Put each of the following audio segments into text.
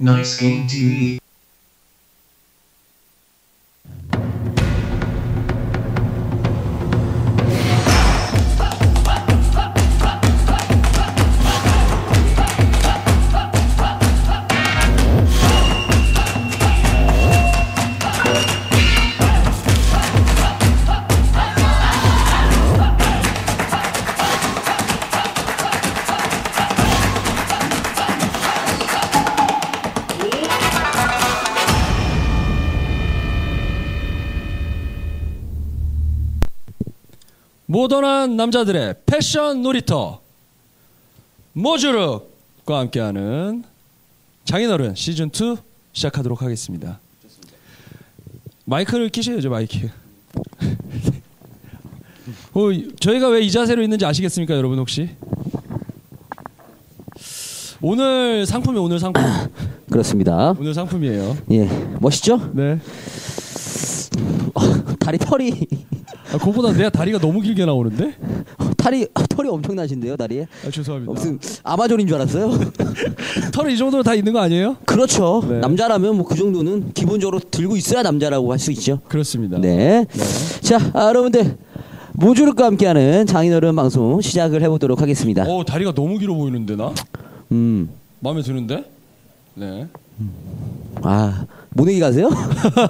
Nice Game TV. 모던한 남자들의 패션 놀이터 모주룩과 함께하는 장인어른 시즌 2 시작하도록 하겠습니다. 마이크를 끼셔야죠 마이크. 어, 저희가 왜 이 자세로 있는지 아시겠습니까, 여러분 혹시? 오늘 상품이 오늘 상품 그렇습니다. 오늘 상품이에요. 예, 멋있죠? 네. 다리 털이 아, 그거보다 내가 다리가 너무 길게 나오는데? 다리 털이 엄청나신데요, 다리에? 아, 죄송합니다. 무슨 아마존인 줄 알았어요? 털이 이 정도로 다 있는 거 아니에요? 그렇죠. 네. 남자라면 뭐 그 정도는 기본적으로 들고 있어야 남자라고 할 수 있죠. 그렇습니다. 네. 자, 아, 여러분들 모주룩과 함께하는 장인어른 방송 시작을 해보도록 하겠습니다. 어 다리가 너무 길어 보이는데 나 음, 마음에 드는데 네 아 모내기 가세요?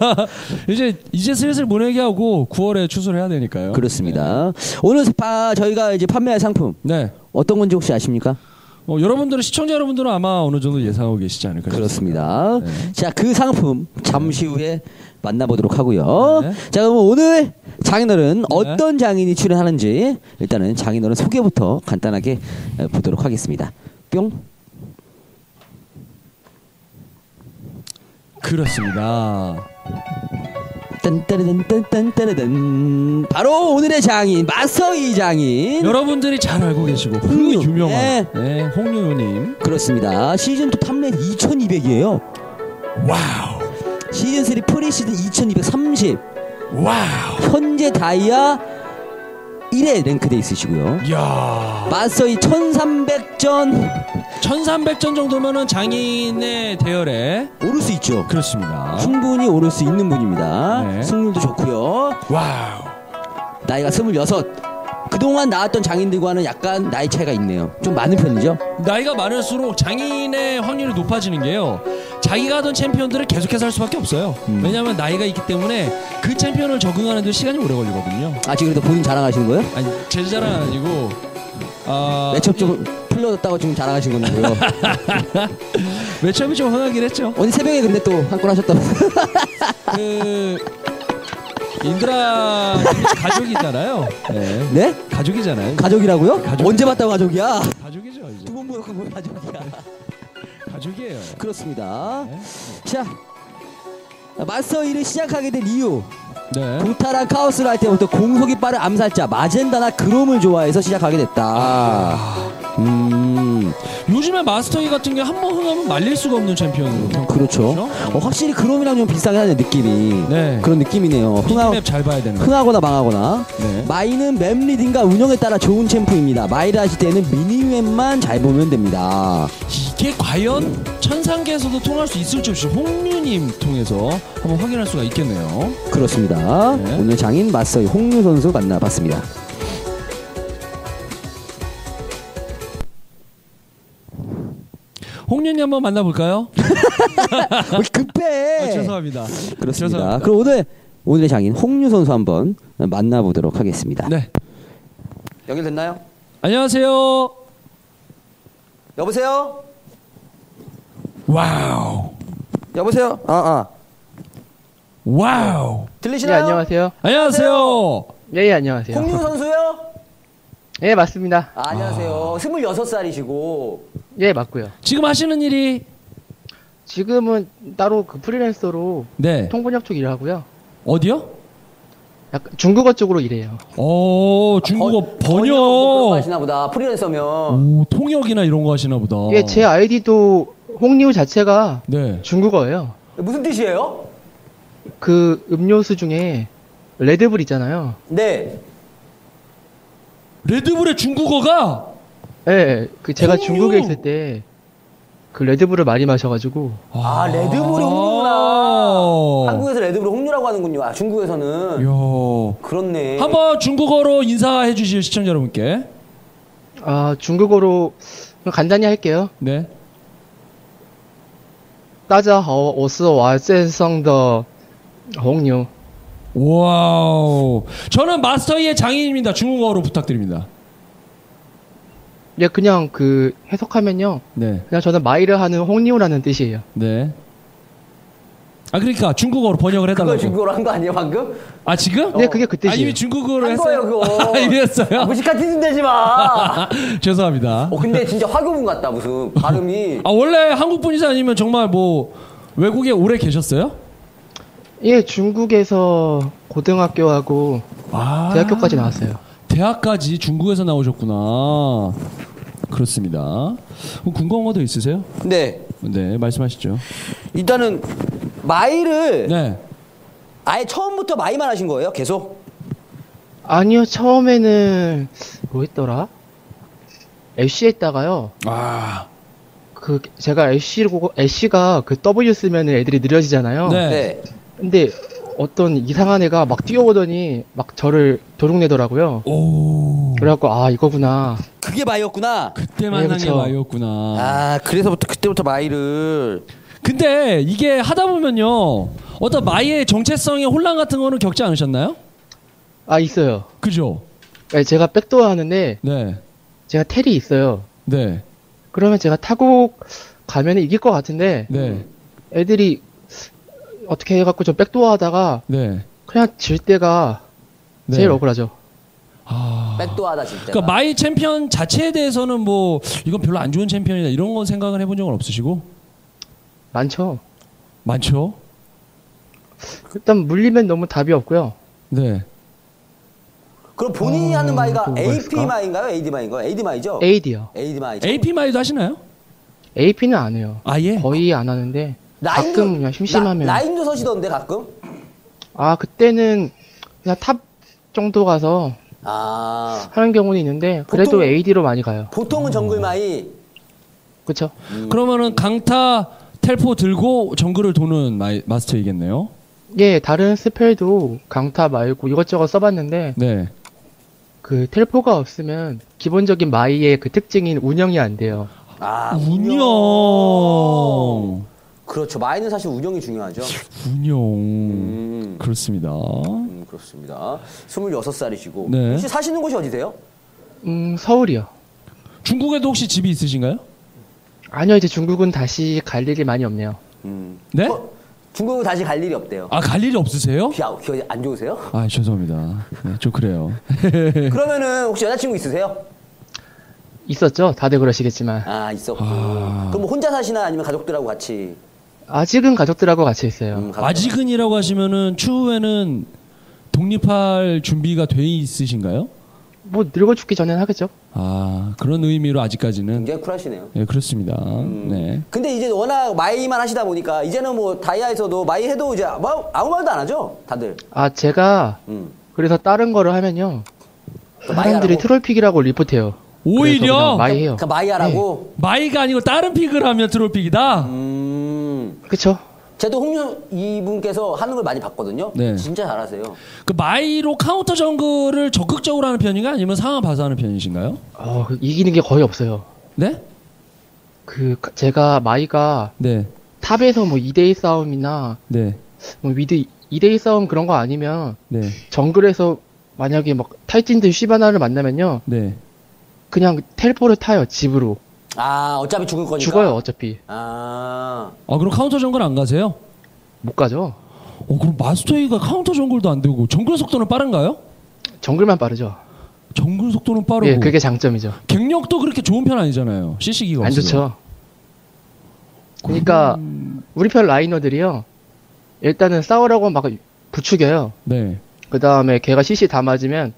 이제 이제 슬슬 모내기 하고 9월에 추수를 해야 되니까요 그렇습니다. 오늘 파, 저희가 이제 판매할 상품 네 어떤 건지 혹시 아십니까? 어, 여러분들은 시청자 여러분들은 아마 어느 정도 예상하고 계시지 않을까 그렇습니다. 네. 자, 그 상품 잠시 후에 만나보도록 하고요. 네. 자, 그럼 오늘 장인어른 어떤 장인이 출연하는지 일단은 장인어른 소개부터 간단하게 어, 보도록 하겠습니다. 뿅. 그렇습니다 딴따르단딴딴따르단 바로 오늘의 장인 마스터 이 장인 여러분들이 잘 알고 계시고 홍유. 그 유명한 네. 네, 홍유님 그렇습니다. 시즌 2 top rate 2200이에요. wow 시즌 3 프리 시즌 2230. wow 현재 다이아 1에 랭크돼 있으시고요. 이야 마스터 이 1300전 1300전 정도면은 장인의 대열에 오를 수 있죠. 그렇습니다 충분히 오를 수 있는 분입니다. 네. 승률도 좋고요. wow 나이가 26. 그동안 나왔던 장인들과는 약간 나이 차이가 있네요. 좀 많은 편이죠. 나이가 많을수록 장인의 확률이 높아지는 게요. 자기가 하던 챔피언들을 계속해서 할 수밖에 없어요. 음. 왜냐하면 나이가 있기 때문에 그 챔피언을 적응하는 데 시간이 오래 걸리거든요. 아직 그래도 본인 자랑하시는 거예요? 아니 제 자랑 아니고 아 매첩 좀 풀려졌다고 지금 자랑하신 건데요. 매첩이 좀 흥하긴 했죠. 오늘 새벽에 근데 또 한 건 하셨다고. 그 인드라 가족이잖아요. 네. 네? 가족이잖아요. 가족이라고요? 가족. 언제 봤다고 가족이야? 가족이죠 이제. 두번 보고 뭐 가족이야. 가족이에요. 그렇습니다. 네. 자, 마스터 이를 시작하게 된 이유. 네. 부타랑 카오스를 할 때부터 공속이 빠른 암살자 마젠다나 그롬을 좋아해서 시작하게 됐다. 음, 요즘에 마스터 이 같은 게 한 번 흥하면 말릴 수가 없는 챔피언으로. 그렇죠. 어, 확실히 그롬이랑 좀 비슷하게 하는 느낌이. 네. 그런 느낌이네요. 흥하, map 잘 봐야 되는. 거. 흥하거나 망하거나. 네. 마이는 map reading과 운영에 따라 좋은 champ입니다. 마이를 하실 때는 minimap만 잘 보면 됩니다. 이게 과연 천상계에서도 통할 수 있을지 없이 홍류님 통해서 한번 확인할 수가 있겠네요. 그렇습니다. 네. 오늘 장인 맞서이 홍유 선수 만나봤습니다. 홍류님 한번 만나볼까요? 왜 급해? 아, 죄송합니다. 그렇습니다. 죄송합니다. 그럼 오늘 오늘의 장인 홍유 선수 한번 만나보도록 하겠습니다. 네. 연결됐나요? 안녕하세요. 여보세요? wow. 여보세요? 아, 아. wow. 네, 들리시나요? 안녕하세요. 안녕하세요. 예, 예, 안녕하세요. 홍유 선수요? 예, 맞습니다. 아, 안녕하세요. 26살이시고 예, 맞고요. 지금 하시는 일이 지금은 따로 그 프리랜서로 네. 통번역 쪽 일하고요. 어디요? 약간 중국어 쪽으로 일해요. 어, 중국어 번- 그런 거 번역. 하시나 보다. 프리랜서면. 오, 통역이나 이런 거 하시나 보다. 예, 제 아이디도 홍리우 자체가 네. 중국어예요. 무슨 뜻이에요? 그 음료수 중에 레드불 있잖아요. 네. 레드불의 중국어가 예, 그 제가 홍리우! 중국에 있을 때 그 레드불을 많이 마셔가지고 아, 레드불이 홍류구나. 아. 한국에서 레드불 홍류라고 하는군요. 아, 중국에서는. 이야. 그렇네. 한번 중국어로 인사해 주시죠 시청자 여러분께. 아 중국어로 간단히 할게요. 네. 大家好，我是我健身的红牛。 와우. 저는 마스터이의 장인입니다. 중국어로 부탁드립니다. 예, 그냥 그 해석하면요. 네. 그냥 저는 마이를 하는 홍리오라는 뜻이에요. 네. 아 그러니까 중국어로 번역을 해달라고. 중국어로 한 거 아니에요, 방금? 아 지금? 네, 그게 그 아, 이미. 중국어로 한 했어요. 거예요, 그거. 아, 이미 했어요. 아, 무식한 짓은 되지 마. 죄송합니다. 어, 근데 진짜 화교분 같다, 무슨. 발음이. 아 원래 한국 분이지 아니면 정말 뭐 외국에 오래 계셨어요? 예, 중국에서 고등학교하고 아. 대학교까지 나왔어요. 대학까지 중국에서 나오셨구나. 그렇습니다. 궁금한 거 더 있으세요? 네. 네, 말씀하시죠. 일단은, 마이를 네. 아예 처음부터 마이만 하신 거예요? 계속? 아니요, 처음에는 뭐 했더라? LC 했다가요. 아. 그 제가 LC를 보고 LC가 그 W 쓰면 애들이 느려지잖아요. 네. 네. 근데 어떤 이상한 애가 막 뛰어오더니 막 저를 도둑내더라고요. 오. 그래갖고 아 이거구나. 그게 마이였구나. 그때만 네, 한게 그쵸. 와이였구나. 아, 그래서부터, 그때부터 마이를. 근데 이게 하다 보면요. 어떤 마이의 정체성의 혼란 같은 거는 겪지 않으셨나요? 아 있어요. 그죠? 네, 제가 백도어 하는데 네. 제가 텔이 있어요. 네. 그러면 제가 타고 가면 이길 것 같은데 네. 애들이 어떻게 해갖고 저 backdoor 하다가 네. 그냥 질 때가 네. 제일 억울하죠. 아. backdoor하다, 진짜. 그러니까 마이 챔피언 자체에 대해서는 뭐 이건 별로 안 좋은 챔피언이다 이런 건 생각은 해본 적은 없으시고 많죠. 많죠. 일단 물리면 너무 답이 없고요. 네. 그럼 본인이 어, 하는 마이가 AP 있을까? 마이인가요? AD 마이인가요? AD 마이죠? AD요. AD 마이죠. AP 마이도 하시나요? AP는 안 해요. 아 예. 거의 안 하는데 라인도- 가끔 그냥 심심하면 라, 라인도 서시던데, 가끔? 아 그때는 그냥 top 정도 가서 아. 하는 경우는 있는데 그래도 보통- AD로 많이 가요. 보통은 정글 마이. 그쵸? 그러면은 강타 텔포 들고 정글을 도는 마이, 마스터이겠네요. 예, 다른 spell도 강타 말고 이것저것 써봤는데 네. 그 텔포가 없으면 기본적인 마이의 그 특징인 운영이 안 돼요. 아, 운영. 그렇죠. 마이는 사실 운영이 중요하죠. 운영. 음, 그렇습니다. 음, 그렇습니다. 26살이시고. 네. 혹시 사시는 곳이 어디세요? 음, 서울이요. 중국에도 혹시 집이 있으신가요? 아니요, 이제 중국은 다시 갈 일이 많이 없네요. 음. 네? 어, 중국은 다시 갈 일이 없대요. 아, 갈 일이 없으세요? 기, 기억이 안 좋으세요? 아, 죄송합니다. 네, 좀 그래요. 그러면은 혹시 여자친구 있으세요? 있었죠? 다들 그러시겠지만 아, 있었고. 아. 그럼 뭐 혼자 사시나 아니면 가족들하고 같이? 아직은 가족들하고 같이 있어요. 음, 아직은이라고 하시면은 추후에는 독립할 준비가 돼 있으신가요? 뭐 늙어 죽기 전엔 하겠죠. 아, 그런 의미로 아직까지는. 굉장히 쿨하시네요. 예, 그렇습니다. 음. 네. 근데 이제 워낙 마이만 하시다 보니까 이제는 뭐 다이아에서도 마이 해도 이제 뭐 아무 말도 안 하죠, 다들. 아 제가 음. 그래서 다른 거를 하면요 또 마이 사람들이? troll pick이라고 리포트해요. 오히려 마이 해요. 그러니까 마이 하라고. 마이가 아니고 다른 pick을 하면 troll pick이다. 음. 그쵸? 저도 홍유 이분께서 하는 걸 많이 봤거든요. 네. 진짜 잘하세요. 그 마이로 카운터 정글을 적극적으로 하는 편인가 아니면 상황 봐서 하는 편이신가요? 어, 이기는 게 거의 없어요. 네? 그 가- 제가 마이가 네. top에서 뭐 2대2 싸움이나 네. 뭐 mid 2대2 싸움 그런 거 아니면 네. 정글에서 만약에 막 탈진 든 쉬바나를 만나면요 네. 그냥 텔포를 타요 집으로 아, 어차피 죽을 거니까. 죽어요 어차피 아. 아, 그럼 카운터 정글 안 가세요? 못 가죠 어, 그럼 마스터이가 카운터 정글도 안 되고 정글 속도는 빠른가요? 정글만 빠르죠 정글 속도는 빠르고 예 그게 장점이죠 갱력도 그렇게 좋은 편 아니잖아요. CC기가 안 좋죠 그러니까 우리 편 laner들이요 일단은 싸우라고 막 부추겨요 네. 그 다음에 걔가 CC 다 맞으면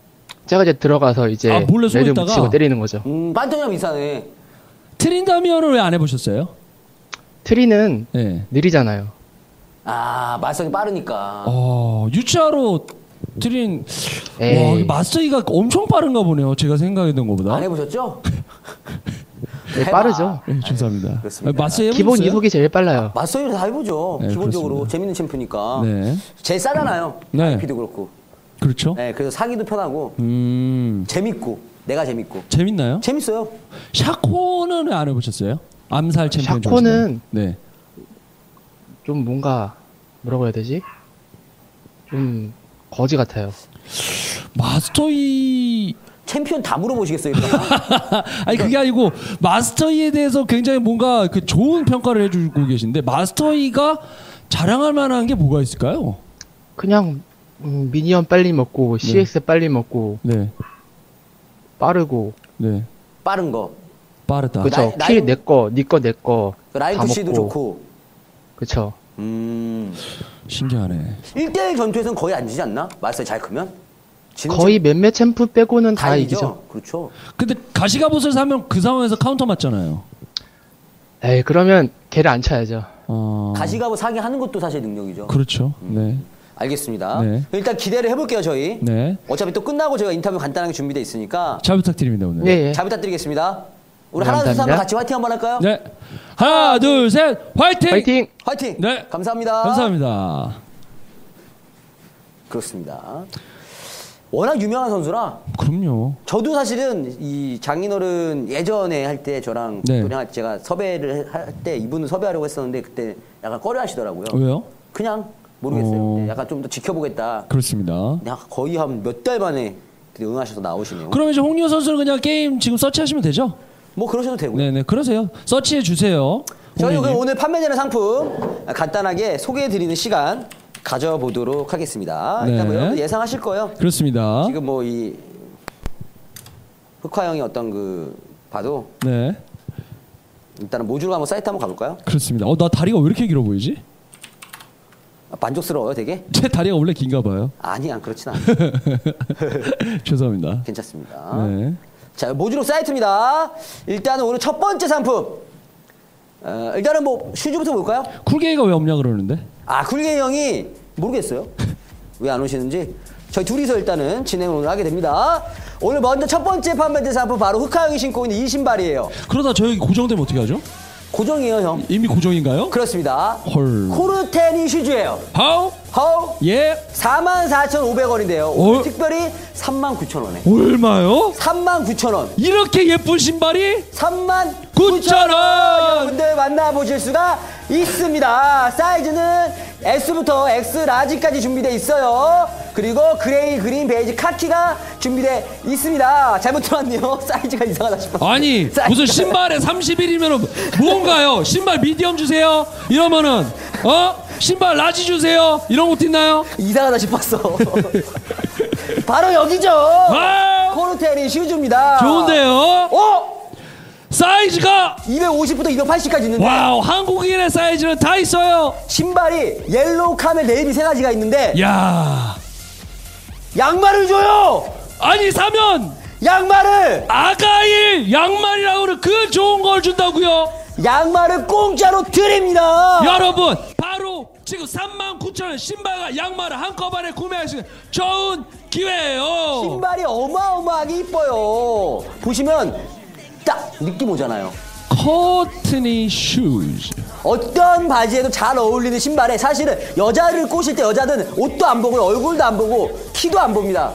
제가 이제 들어가서 이제 아, 몰래 숨어 레드 있다가? 묻히고 때리는 거죠 음, 판테온이랑 비슷하네. 트린다미어는 왜 안 해보셨어요? 트리는 네. 느리잖아요 아, 말썽이 빠르니까. 어, 유체화로 트린 와, 에이. 이 마스터이가 엄청 빠른가 보네요. 제가 생각했던 것보다. 안 해보셨죠? 네. 빠르죠. 네, 죄송합니다. 그렇습니다. 마스에 기본 해보셨어요? 이속이 제일 빨라요. 맞서요 다 해보죠. 네, 기본적으로 그렇습니다. 재밌는 챔프니까. 네, 제일 싸잖아요. 네. IP도 그렇고. 그렇죠. 네, 그래서 사기도 편하고 음, 재밌고 내가 재밌고 재밌나요? 재밌어요. 샤코는 왜안 해보셨어요? 암살 챔피언 샤코는-? 네. 좀 뭔가 뭐라고 해야 되지? 좀 거지 같아요. 마스터이 챔피언 다 물어보시겠어요? 아니 그게 아니고 마스터이에 대해서 굉장히 뭔가 그 좋은 평가를 해주고 계신데 마스터이가 자랑할 만한 게 뭐가 있을까요? 그냥 음, 미니언 빨리 먹고 CS 빨리 먹고 네, 빠르고 네, 빠른 거. 빠르다. 그쵸 아, 나이- kill 내꺼 니꺼 내꺼 그 라인 다 push도 먹고. 좋고. 그쵸 음. 신기하네. 1대1 전투에서는 거의 안 지지 않나? 마스터 잘 크면? 지는 거의 몇몇 챔프 빼고는 다다 이기죠. 이기죠. 그렇죠. 근데 가시갑옷을 사면 그 상황에서 카운터 맞잖아요. 에이 그러면 걔를 안 쳐야죠. 어, 가시갑옷 사게 하는 것도 사실 능력이죠. 그렇죠. 네, 알겠습니다. 네. 일단 기대를 해볼게요, 저희. 네. 어차피 또 끝나고 제가 인터뷰 간단하게 준비돼 있으니까 잘 부탁드립니다 오늘. 네. 예. 잘 부탁드리겠습니다. 우리 네, 하나, 둘, 셋 감사합니다. 한번 같이 화이팅 한번 할까요? 네. 하나, 둘, 셋, 화이팅! 파이팅! 화이팅! 네. 감사합니다. 감사합니다. 그렇습니다. 워낙 유명한 선수라 그럼요. 저도 사실은 이 장인어른 예전에 할 때 저랑 네. 노래할 때 제가 섭외를 할 때 이분을 섭외하려고 했었는데 그때 약간 꺼려 하시더라고요. 왜요? 그냥 모르겠어요. 어. 네, 약간 좀 더 지켜보겠다. 그렇습니다. 거의 한 몇 달 만에 응하셔서 나오시네요. 그럼 이제 홍유 선수는 그냥 게임 지금 서치하시면 되죠? 뭐 그러셔도 되고요. 네네 그러세요. 서치해 주세요. 저희. 그럼 오늘 판매되는 상품 간단하게 소개해드리는 시간 가져보도록 하겠습니다. 일단 뭐 네. 예상하실 거예요. 그렇습니다. 지금 뭐 이 흑화 형이 어떤 그 봐도 네 일단은 모듈 한번 사이트 한번 가볼까요? 그렇습니다. 어 나 다리가 왜 이렇게 길어 보이지? 아, 만족스러워요, 되게? 제 다리가 원래 긴가 봐요. 아니야, 그렇진 않아. 죄송합니다. 괜찮습니다. 네. 자, 모듈 사이트입니다. 일단은 오늘 첫 번째 상품. 어, 일단은 뭐 shoes부터 볼까요? 쿨게이가 왜 없냐 그러는데? 아, 쿨게 형이 모르겠어요. 왜 안 오시는지. 저희 둘이서 일단은 진행을 오늘 하게 됩니다. 오늘 먼저 첫 번째 판매된 상품 바로 흑화 형이 신고 있는 이 신발이에요. 그러다 저 여기 고정되면 어떻게 하죠? 고정이에요, 형. 이미 고정인가요? 그렇습니다. 헐. 코르테니 shoes예요. 하우? 허우 예. 44,500원인데요. 어? 특별히 39,000원에. 얼마요? 39,000원. 이렇게 예쁜 신발이 3만 9,000원! 여러분들 만나보실 수가 있습니다. 사이즈는 S부터 X 라지까지 준비되어 있어요. 그리고 gray, green, 베이지, 카키가 준비되어 있습니다. 잘못 들었네요. 사이즈가 이상하다 싶어. 아니 사이즈가- 무슨 신발에 31이면 뭔가요? 신발 medium 주세요. 이러면은 어 신발 large 주세요. 이런 것도 있나요? 이상하다 싶었어. 바로 여기죠. 아 코르테니 shoes입니다. 좋은데요. 어? 사이즈가 250부터 280까지 있는데 wow 한국인의 사이즈는 다 있어요. 신발이 yellow camel navy 세 가지가 있는데 야 양말을 줘요. 아니 사면 양말을 argyle 양말이라고 그러는 그 좋은 걸 준다고요. 양말을 공짜로 드립니다. 여러분 바로 지금 39,000원 신발과 양말을 한꺼번에 있는 좋은 기회예요. 신발이 어마어마하게 이뻐요. 보시면 딱 느낌 오잖아요. 커트니 슈즈. 어떤 바지에도 잘 어울리는 신발에 사실은 여자를 꼬실 때 여자들은 옷도 안 보고 얼굴도 안 보고 키도 안 봅니다.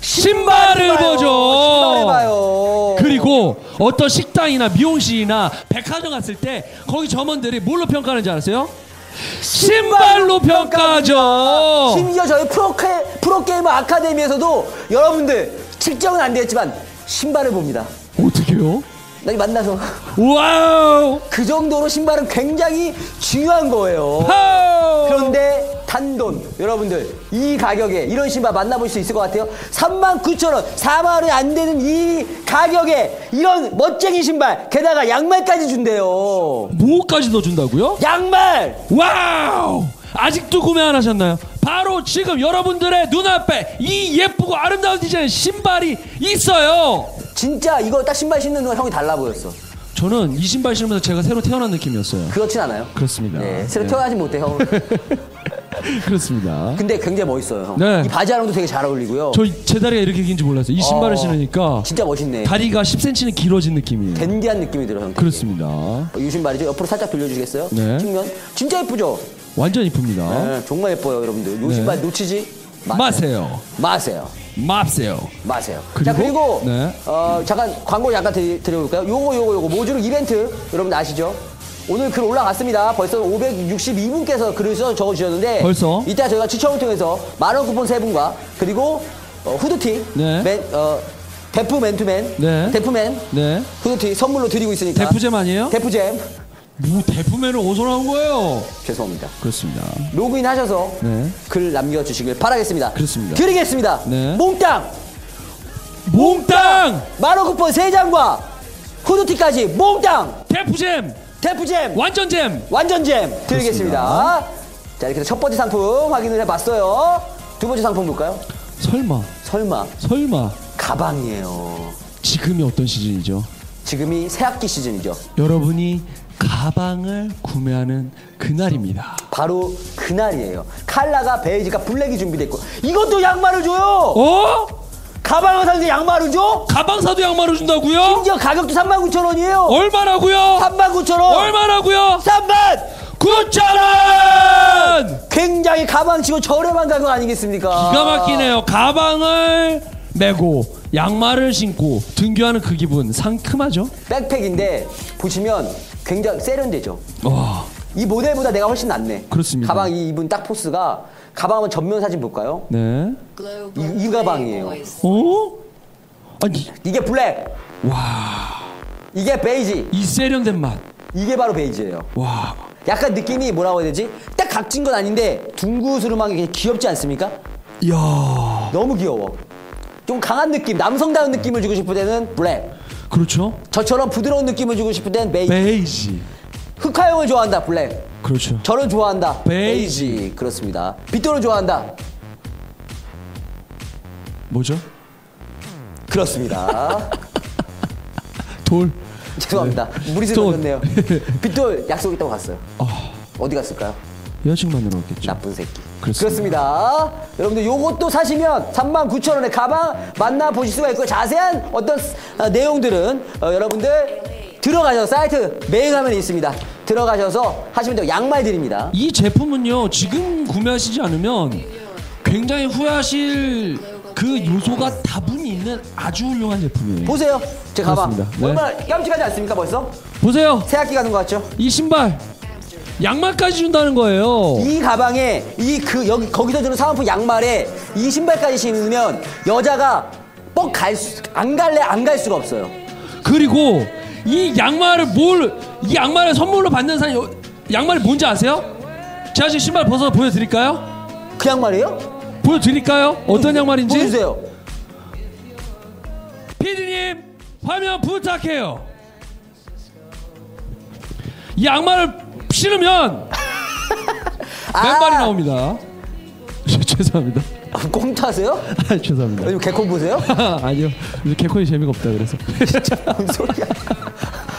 신발을 봐요. 보죠. 신발을 봐요. 그리고 어떤 식당이나 미용실이나 백화점 갔을 때 거기 점원들이 뭘로 평가하는지 알았어요? 신발로 평가하죠. 심지어 저희 프로케, 프로게이머 아카데미에서도 여러분들 측정은 안 되었지만 신발을 봅니다. 어떻게요? 나 만나서 wow. 그 정도로 신발은 굉장히 중요한 거예요. how. 그런데 단돈 여러분들 이 가격에 이런 신발 만나볼 수 있을 것 같아요 39,000원 4만 원이 안 되는 이 가격에 이런 멋쟁이 신발 게다가 양말까지 준대요 뭐까지 더 준다고요? 양말 wow! 아직도 구매 안 하셨나요? 바로 지금 여러분들의 눈앞에 이 예쁘고 아름다운 디자인 신발이 있어요. 진짜 이거 딱 신발 신는 동안 형이 달라 보였어 저는 이 신발 신으면서 제가 새로 태어난 느낌이었어요. 그렇진 않아요 그렇습니다. 네, 새로 네. 태어나지 못해 형 그렇습니다. 근데 굉장히 멋있어요. 형. 네. 이 바지랑도 되게 잘 어울리고요. 저 제 다리가 이렇게 긴지 몰랐어요. 이 신발을 어, 신으니까 진짜 멋있네. 다리가 10cm는 길어진 느낌이에요. 댄디한 느낌이 들어요. 형. 되게. 그렇습니다. 어, 이 신발이죠. 옆으로 살짝 돌려주시겠어요? 네. 측면 진짜 예쁘죠. 완전 이쁩니다. 네, 정말 예뻐요, 여러분들. 이 네. 신발 놓치지 마세요. 마세요. 마세요. 마세요. 그리고? 자 그리고 네. 어, 잠깐 광고 약간 드리, 드려볼까요? 요거 요거 요거 모즈룩 이벤트 여러분 아시죠? 오늘 글 올라갔습니다. 벌써 562분께서 글을 써 적어주셨는데 벌써? 이따 저희가 추첨을 통해서 만원 쿠폰 세 분과 그리고 어, 후드티 네. 맨, 어, 데프 맨투맨 네. 데프맨 네. 후드티 선물로 드리고 있으니까 데프잼 아니에요? 데프잼 뭐 대프맨은 어디서 나온 거예요? 죄송합니다. 그렇습니다. 로그인 하셔서 네. 글 남겨주시길 바라겠습니다. 그렇습니다. 드리겠습니다. 네. 몽땅 몽땅 만원 쿠폰 3장과 후드티까지 몽땅 대프잼 데프잼 완전잼 완전잼 드리겠습니다. 자 이렇게 해서 첫 번째 상품 확인을 해봤어요. 두 번째 상품 볼까요? 설마 설마 설마 가방이에요. 지금이 어떤 시즌이죠? 지금이 새학기 시즌이죠. 여러분이 가방을 구매하는 그날입니다. 바로 그날이에요. 칼라가 베이지가 블랙이 준비됐고 이것도 양말을 줘요. 어? 가방을 사는데 양말을 줘? 가방 사도 양말을 준다고요? 심지어 가격도 39,000원이에요. 얼마라고요? 39,000원. 얼마라고요? 3만 9,000원! 굉장히 가방치고 저렴한 가격 아니겠습니까? 기가 막히네요. 가방을 메고 양말을 신고 등교하는 그 기분 상큼하죠? 백팩인데 보시면 굉장히 세련되죠. 와, 이 모델보다 내가 훨씬 낫네. 그렇습니다. 가방 이 입은 딱 포스가 가방 한번 전면 사진 볼까요? 네. 이, 이 가방이에요. 어? 아니, 이게 블랙, 와, 이게 베이지, 이 세련된 맛. 이게 바로 베이지예요. 와, 약간 느낌이 뭐라고 해야 되지? 딱 각진 건 아닌데 둥그스름하게 그냥 귀엽지 않습니까? 이야, 너무 귀여워. 좀 강한 느낌, 남성다운 느낌을 주고 싶을 때는 블랙. 그렇죠? 저처럼 부드러운 느낌을 주고 싶을 때는 베이지. 베이지. 흑화 형을 좋아한다, 블랙. 그렇죠. 저를 좋아한다, 베이지. 베이지. 그렇습니다. 빗돌을 좋아한다. 뭐죠? 그렇습니다. 돌. 죄송합니다. 무리수 또- 던졌네요. 빗돌 약속 있다고 갔어요. 아, 어디 갔을까요? 여자친구 만나러 갔겠죠. 나쁜 새끼. 그렇습니다. 그렇습니다. 여러분들 요것도 사시면 39,000원에 가방 만나보실 수가 있고 자세한 어떤 어, 내용들은 어, 여러분들 들어가셔서 사이트 메인 화면에 있습니다. 들어가셔서 하시면 돼요. 양말 드립니다. 이 제품은요 지금 구매하시지 않으면 굉장히 후회하실 그 요소가 다분히 있는 아주 훌륭한 제품이에요. 보세요. 제 가방. 그렇습니다. 네. 얼마나 깜찍하지 않습니까 벌써? 보세요. 새학기 가는 것 같죠? 이 신발 양말까지 준다는 거예요. 이 가방에 이 그 여기 거기서 주는 사은품 양말에 이 신발까지 신으면 여자가 뻑 갈 안 갈래 안 갈 수가 없어요. 그리고 이 양말을 뭘 이 양말을 선물로 받는 사람 요- 양말이 뭔지 아세요? 제가 지금 신발 벗어서 보여드릴까요? 그 양말이에요? 보여드릴까요? 어떤 양말인지? 보여주세요. 피디님 화면 부탁해요. 이 양말을 신으면 맨발이 나옵니다. 죄송합니다. 아, 꽁타세요? 아, 죄송합니다. 아니면 개콘 보세요? 아니요. 개콘이 재미가 없다 그래서. 뭔 소리야?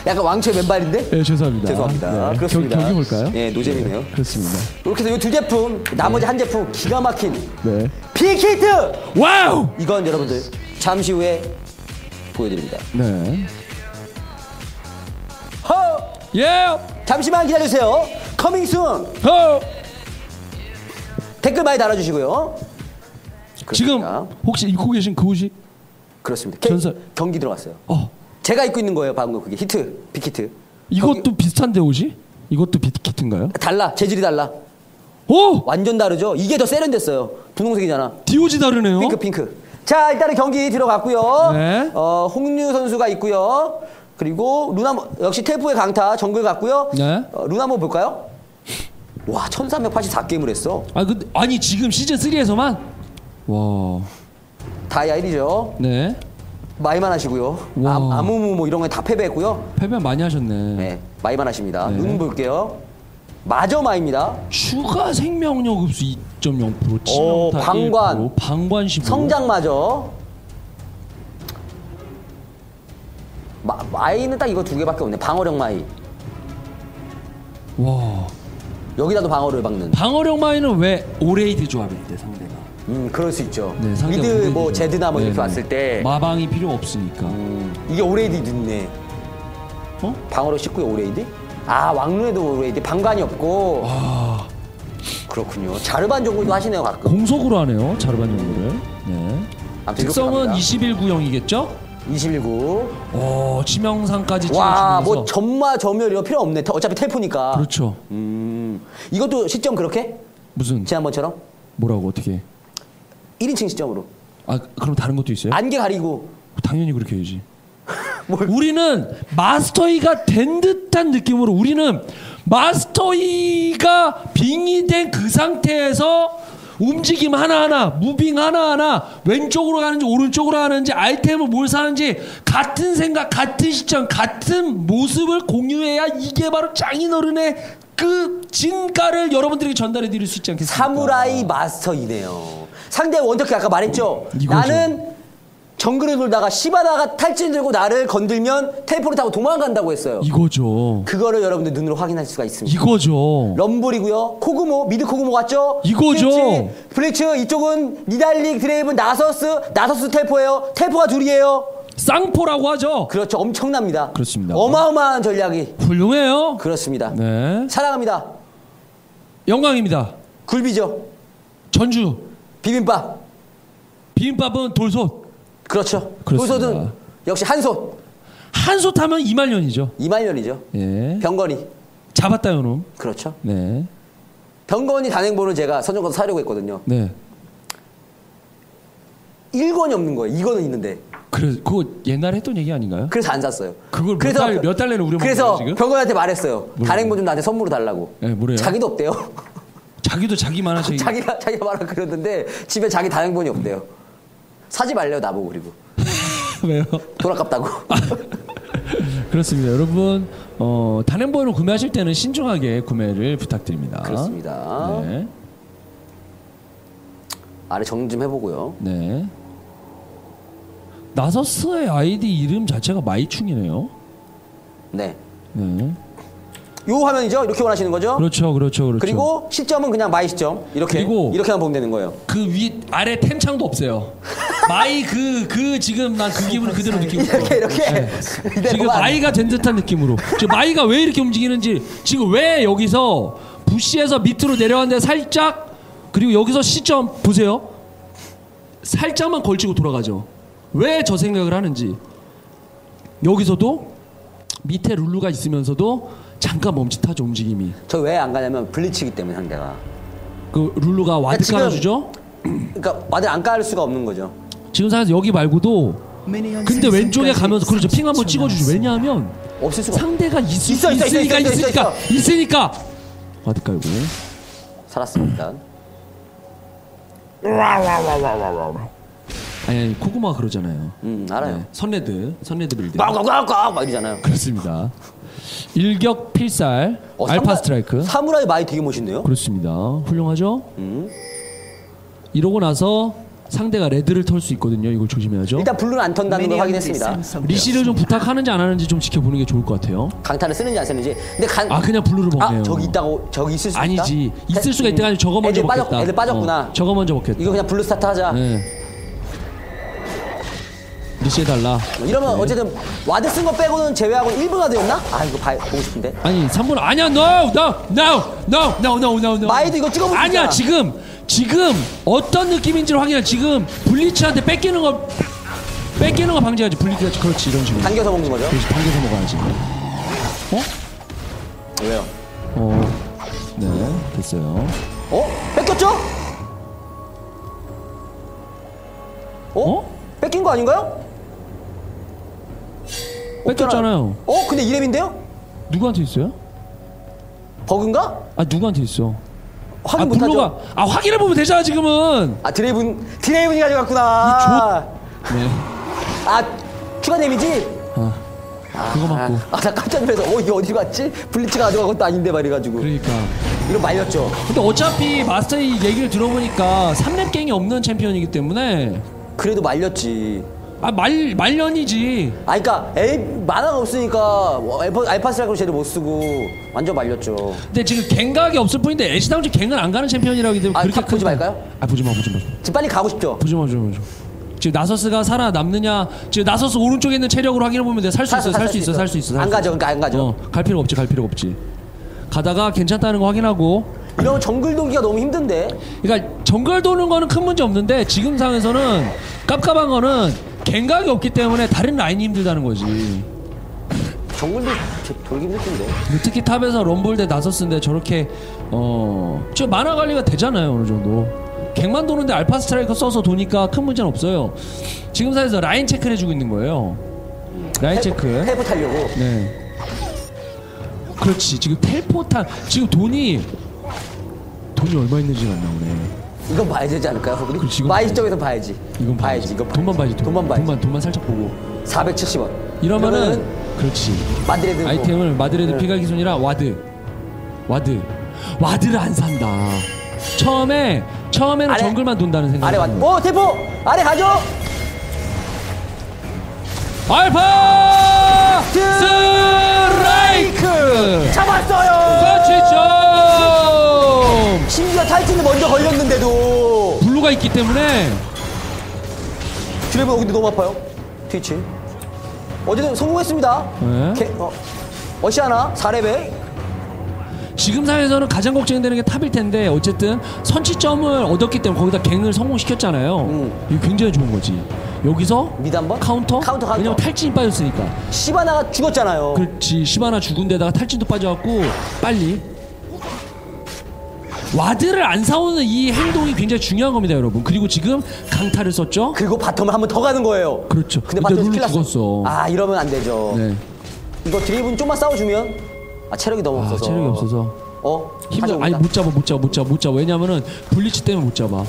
약간 왕초의 맨발인데? 네, 죄송합니다. 죄송합니다. 네. 그렇습니다. 경, 경기 볼까요? 예, 노잼이네요. 네, 그렇습니다. 이렇게 해서 이 두 제품, 나머지 한 제품 기가 막힌 네. big hit! Wow! 이건 여러분들 잠시 후에 보여드립니다. 네. 허! 예! 잠시만 기다려주세요. coming soon! 어! 댓글 많이 달아주시고요. 지금 그렇습니다. 혹시 입고 계신 그 옷이 그렇습니다. 게- 전설. 경기 들어갔어요. 어 제가 입고 있는 거예요, 방금 그게 hit, big hit. 이것도 경기- 비슷한데 옷이? 이것도 big hit인가요? 달라, 재질이 달라. 오! 완전 다르죠? 이게 더 세련됐어요. 분홍색이잖아. 디오지 다르네요. 핑크 핑크. 자 일단은 경기 들어갔고요. 네. 어 홍류 선수가 있고요. 그리고 루나 역시 텔포에 강타 정글 갔고요. 네. 어, 루나 한번 볼까요? 와 1384게임을 했어. 아 근데 아니 지금 시즌 3에서만 와. 다이아 1이죠. 네. 마이만 하시고요. 와. 아, 아무무 뭐 이런 거 다 패배했고요. 패배 많이 하셨네. 네, 마이만 하십니다. 네. 눈 볼게요. 마저 마입니다. 추가 생명력 흡수 2.0% 오, 치명타 방관. 1%, 방관 15 성장 마저. 마, 마이는 딱 이거 두 개밖에 없네. 방어력 마이. 와. 여기다도 방어를 박는. 방어력 마이는 왜 올 AD 조합일 때 상대가 음, 그럴 수 있죠. 네, 상대가 미드 올 AD 뭐 조합. 제드나 뭐 이렇게 네네. 왔을 때 마방이 필요 없으니까 음, 이게 올 AD 있네. 어? 방어력 19에 오레이드? 아, 왕루에도 오레이드. 방관이 없고. 아 그렇군요. 자르반 정도도 하시네요, 가끔. 공속으로 하네요 자르반 연구를 네. 아무튼 특성은 이렇게 21구형이겠죠? 21구. 어 치명상까지 와, 뭐 점마 점멸 이거 필요 없네. 어차피 텔포니까. 그렇죠 음, 이것도 시점 그렇게? 무슨 지난번처럼? 뭐라고 어떻게 1인칭 시점으로. 아 그럼 다른 것도 있어요? 안개 가리고. 당연히 그렇게 해야지. 우리는 마스터이가 된 듯한 느낌으로 우리는 마스터이가 빙의된 그 상태에서 움직임 하나하나, 무빙 하나하나, 왼쪽으로 가는지 오른쪽으로 가는지 아이템을 뭘 사는지 같은 생각, 같은 시점, 같은 모습을 공유해야 이게 바로 장인어른의 그 진가를 여러분들에게 전달해 드릴 수 있지 않겠습니까? 사무라이 마스터이네요. 상대 원터키 아까 말했죠. 이거죠. 나는 정글을 돌다가 시바다가 탈진 들고 나를 건들면 텔포를 타고 도망간다고 했어요. 이거죠. 그거를 여러분들 눈으로 확인할 수가 있습니다. 이거죠. 럼블이고요. 코그모, 미드 코그모 같죠? 이거죠. 블리츠 이쪽은 니달리, 드레이븐, 나서스, 나서스 텔포예요. 텔포가 둘이에요. 쌍포라고 하죠. 그렇죠. 엄청납니다. 그렇습니다. 어마어마한 전략이. 훌륭해요. 그렇습니다. 네. 사랑합니다. 영광입니다. 굴비죠. 전주 비빔밥. 비빔밥은 돌솥. 그렇죠. 그렇습니다. 돌솥은 역시 한솥. 한솥 하면 이말년이죠. 이말년이죠. 예. 병건이. 잡았다 요놈. 그렇죠. 네. 병건이 단행본을 제가 선정 가서 사려고 했거든요. 네. 1권이 없는 거예요. 2권은 있는데. 그래 그거 옛날에 했던 얘기 아닌가요? 그래서 안 샀어요. 그걸 몇 달- 몇 달 내내 우려먹는 그래서? 병건한테 말했어요. 뭐라고? 단행본 좀 나한테 선물로 달라고. 네, 뭐래요? 자기도 없대요. 자기도 자기 만화책 자기가 자기가 말하 그러는데 집에 자기 단행본이 없대요. 사지 말래요 나보고 그리고 왜요? 돈 아깝다고. 그렇습니다. 여러분 어, 단행본을 구매하실 때는 신중하게 구매를 부탁드립니다. 그렇습니다. 네. 아래 정리 좀 해보고요. 네. 나서스의 아이디 이름 자체가 마이충이네요. 네. 네. 요 화면이죠. 이렇게 원하시는 거죠. 그렇죠, 그렇죠, 그렇죠. 그리고 시점은 그냥 마이 시점 이렇게 그리고- 이렇게만 보면 되는 거예요. 그 위 아래 템창도 없어요. 마이 그 그 지금 난 그 기분을 그대로 느끼고 있어. 이렇게 이렇게 네. 지금 마이가 된 듯한 느낌으로. 지금 마이가 왜 이렇게 움직이는지 지금 왜 여기서 부시에서 밑으로 내려왔는데 살짝 그리고 여기서 시점 보세요. 살짝만 걸치고 돌아가죠. 왜 저 생각을 하는지 여기서도 밑에 룰루가 있으면서도 잠깐 멈칫하죠 움직임이. 저 왜 안 가냐면 블리츠기 때문에 상대가. 그 룰루가 와드 깔아주죠. 그러니까 와드를 안 깔을 수가 없는 거죠. 지금 상에서 여기 말고도 근데 왼쪽에 가면서 그렇죠 핑 한번 찍어주죠 왜냐하면 없을 수가 없. 상대가 있, 있어, 있어, 있어, 있으니까 있어, 있어, 있으니까 있으니까 와드 깔고 살았습니다. 아니 아니 코그마가 그러잖아요 음 알아요. 네, 선 red 선 red 빌드 꽉꽉꽉꽉 막 이러잖아요. 그렇습니다 일격 필살 어, 알파 사무- 스트라이크 사무라이 마이 되게 멋있네요. 그렇습니다 훌륭하죠 음. 이러고 나서 상대가 red를 털 수 있거든요 이걸 조심해야죠 일단 blue는 안 턴다는 걸 확인했습니다. 리시를 좀 부탁하는지 안 하는지 좀 지켜보는 게 좋을 것 같아요 강타를 쓰는지 안 쓰는지. 근데 간. 아 그냥 blue를 먹네요 아 저기 있다고 저기 있을 수 있다. 아니지 있을 태- 수가 있다가 아니라 저거 먼저 애들 빠졌, 먹겠다 애들 빠졌구나. 어, 저거 먼저 먹겠다 이거 그냥 blue start 하자. 네. 리시해 달라 이러면 네. 어쨌든 ward 쓴 거 빼고는 제외하고 1분 ward였나? 아 이거 봐, 보고 싶은데. 아니 3분 아니야 no no no no no no no no 마이도 이거 찍어보고 아니야. 지금 지금 어떤 느낌인지를 확인해 지금 블리츠한테 뺏기는 거 뺏기는 거 방지하지 블리츠 그렇지 이런 식으로 당겨서 먹는 거죠. 그렇지 당겨서 먹어야지 왜요? 어네 됐어요 어? 뺏겼죠? 어? 어? 뺏긴 거 아닌가요? 뺏겼잖아요 어? 근데 이렘인데요? 누구한테 있어요? 버그인가? 아 누구한테 있어 확인 아 못하죠. 블루가 아 확인해 보면 되잖아 지금은 아 드레이븐 드레이븐이 가져갔구나. 네아 추가 damage. 아, 그거 맞고 아나 깜짝 놀라서 어 이게 어디 갔지? 블리츠가 가져간 것도 아닌데 말이가지고 그러니까 이거 말렸죠. 근데 어차피 마스터의 얘기를 들어보니까 3렙 gank이 없는 챔피언이기 때문에 그래도 말렸지. 아 말 말년이지. 아, 그니까, 에 만화가 없으니까, 알파, 알파스라고 쟤를 못 쓰고, 완전 말렸죠. 근데 지금 갱각이 없을 뿐인데 애시당초 갱을 안 가는 챔피언이라기 때문에 아, 그렇게 각 보지 큰- 말까요? 아 보지 마 보지 마 지금 빨리 가고 싶죠? 보지 마 보지 마. 보지 마. 지금 나서스가 살아 남느냐? 지금 나서스 오른쪽에 있는 체력으로 확인해 보면 돼. 살 수 있어, 살 수 있어, 살 수 있어. 안 가죠, 그러니까 안 가죠. 어, 갈 필요 없지, 갈 필요 없지. 가다가 괜찮다는 거 확인하고. 이러면 정글 동기가 너무 힘든데. 그러니까 정글 도는 거는 큰 문제 없는데 지금 상에서는 깝깝한 거는 gank각이 없기 때문에 다른 라인이 힘들다는 거지. 정글도 저- 돌기 힘들 텐데. 근데 특히 top에서 럼블 대 나서스인데 저렇게 어, 저 mana 관리가 되잖아요 어느 정도. gank만 도는데 Alpha Strike 써서 도니까 큰 문제는 없어요. 지금 사에서 라인 체크를 해주고 있는 거예요. 라인 체크. help 타려고. 네. 그렇지. 지금 텔포탄 지금 돈이 돈이 얼마 있는지가 안 나오네. 이건 봐야 되지 않을까요? 우리 이건 마이 봐야지. 시점에서 봐야지. 이건 봐야지. 이거 돈만 봐야지. 돈. 돈만 봐야지. 돈만 돈만 살짝 보고. 470원. 이러면은 그렇지. 마드레드 뭐. 아이템을 마드레드 네. 피가 기순이라 와드. 와드. 와드를 안 산다. 처음에 처음에는 아래. 정글만 돈다는 생각. 아래 왔. 오 대포 아래 가죠. Alpha Strike! Strike. 잡았어요. 그렇지 점. 심지어 탈진이 먼저 걸렸는데도 블루가 있기 때문에 드래곤 근데 너무 아파요. 트위치. 어제는 성공했습니다. 네. 개, 어, 어시아나 4레벨. 지금 상에서는 가장 걱정되는 게 top일 텐데 어쨌든 선취점을 얻었기 때문에 거기다 gank를 성공시켰잖아요. 음. 이거 굉장히 좋은 거지. 여기서 mid 한 번? 카운터? 카운터, 카운터. 왜냐면 탈진이 빠졌으니까. 시바나가 죽었잖아요. 그렇지. 시바나 죽은 데다가 탈진도 빠져갖고 빨리. ward를 안 사오는 이 행동이 굉장히 중요한 겁니다, 여러분. 그리고 지금 강타를 썼죠. 그리고 bottom을 한 번 더 가는 거예요. 그렇죠. 근데 bottom 났어. 죽었어. 아 이러면 안 되죠. 네. 이거 드리븐 좀만 싸워주면 아 체력이 너무 아, 없어서. 체력이 없어서. 어? 힘들. 아니 못 잡아 못 잡아 못 잡아 못 잡아 왜냐면은 블리치 때문에 못 잡아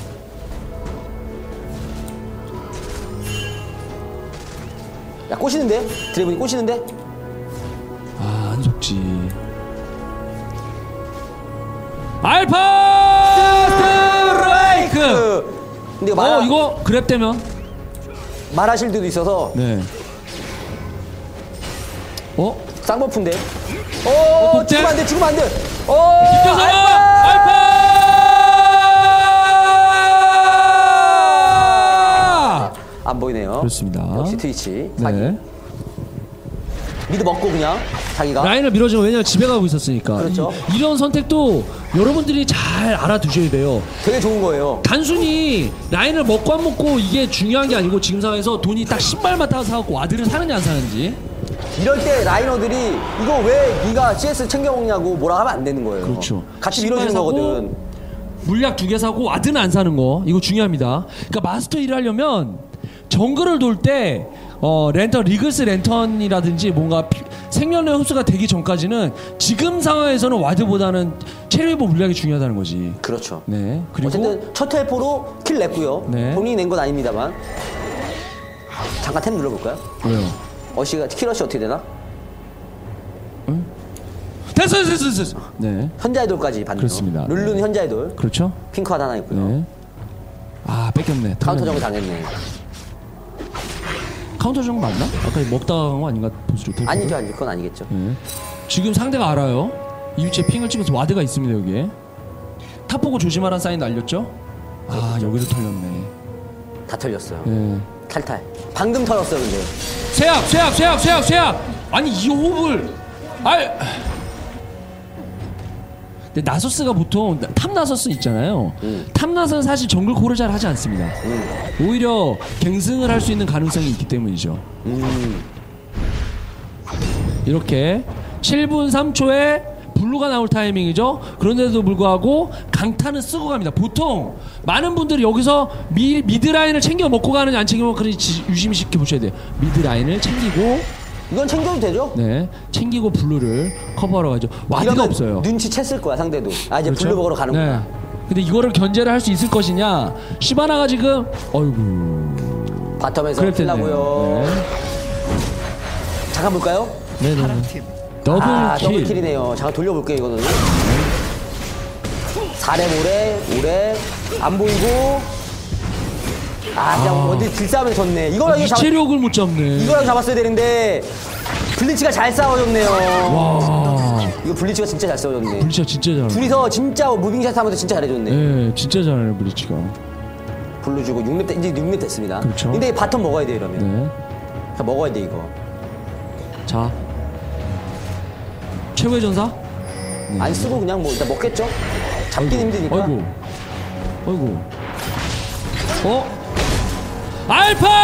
야 꼬시는데? 드리븐이 꼬시는데? 아 안 속지 알파 스트라이크 그 근데 마라, 어 이거 그랩 되면 마라실드도 있어서 네 어? 쌍버프인데. 어, 복제? 죽으면 안 돼, 죽으면 안 돼. 어, 김태성 알파 안 보이네요. 그렇습니다. 역시 트위치. 사기. 네 미드 먹고 그냥 자기가. 라인을 밀어주면 왜냐면 집에 가고 있었으니까 그렇죠. 이, 이런 선택도 여러분들이 잘 알아두셔야 돼요 되게 좋은 거예요. 단순히 라인을 먹고 안 먹고 이게 중요한 게 아니고 지금 상황에서 돈이 딱 신발만 타서 사갖고 와드를 사는지 안 사는지 이럴 때 laner들이 이거 왜 네가 CS 챙겨 먹냐고 뭐라 하면 안 되는 거예요. 그렇죠. 같이 밀어주는 사고 거거든. 물약 두 개 사고 ward는 안 사는 거 이거 중요합니다 그러니까 마스터 이를 하려면 정글을 돌때 어, 랜턴 리글스 랜턴이라든지 뭔가 피- 생명력 흡수가 되기 전까지는 지금 상황에서는 ward보다는 체리보 물약이 중요하다는 거지 그렇죠. 네 그리고 어쨌든 첫 텔포로 kill 냈고요. 네. 본인이 낸 건 아닙니다만. 잠깐 탭 눌러볼까요? 왜요? 어시가 킬러시 어떻게 되나? 됐어 됐어 됐어 됐어 네 현자의 돌까지 봤네요. 그렇습니다. 룰루는 현자의 돌. 그렇죠 핑크가 하나 있고요. 네. 아 뺏겼네 카운터. 정을 당했네. 카운터 정도 맞나? 아까 먹다가 간 거 아닌가 보스 좋다. 아니죠, 아니죠. 그건 아니겠죠. 네. 지금 상대가 알아요. 이 위치에 핑을 찍어서 와드가 있습니다 여기에. 탑 보고 조심하라는 사인 날렸죠? 아 여기서 털렸네. 다 털렸어요. 네. 탈탈. 방금 털었어요, 근데. 쇠약 쇠약 쇠약 쇠약 쇠약. 아니 이 호흡을. 아. 근데 나서스가 보통 top 나서스 있잖아요. 음. top 나서스는 사실 정글 콜을 잘 하지 않습니다. 음. 오히려 gank승을 할 수 있는 가능성이 있기 때문이죠. 음. 이렇게 7분 3초에 블루가 나올 타이밍이죠. 그런데도 불구하고 강타는 쓰고 갑니다. 보통 많은 분들이 여기서 미, mid라인을 챙겨 먹고 가느냐 안 챙겨 먹고 가느냐 유심히 지켜 보셔야 돼요. mid라인을 챙기고 이건 챙겨도 되죠? 네 챙기고 블루를 커버하러 가죠. ward가 이러면 없어요. 눈치 챘을 거야, 상대도. 아, 이제 그렇죠? 블루 먹으러 가는구나. 네. 근데 이거를 견제를 할 수 있을 것이냐? 시바나가 지금 어이구 bottom에서. kill 나고요. 네. 잠깐 볼까요? 네네네. 더블 아, kill. double kill이네요. 잠깐 돌려볼게요, 이거는. 4렙 오래, 오래. 안 보이고. 아, 그냥 어디 딜싸움에 졌네. 이거랑 이거 잡, 이체력을 못 잡네. 이거랑 잡았어야 되는데 블리츠가 잘 싸워줬네요. 와, 이거 블리츠가 진짜 잘 싸워줬네. 블리츠가 진짜 잘해. 둘이서 진짜 moving shot 하면서 진짜 잘해줬네. 네, 진짜 잘해 블리츠가. 불러주고 6렙 때- 이제 6렙 됐습니다. 그렇죠. 근데 bottom 먹어야 돼 이러면. 네, 자, 먹어야 돼 이거. 자 최고의 전사. 안 쓰고 그냥 뭐 일단 먹겠죠. 잡긴 힘드니까. 아이고, 아이고. 어? 알파!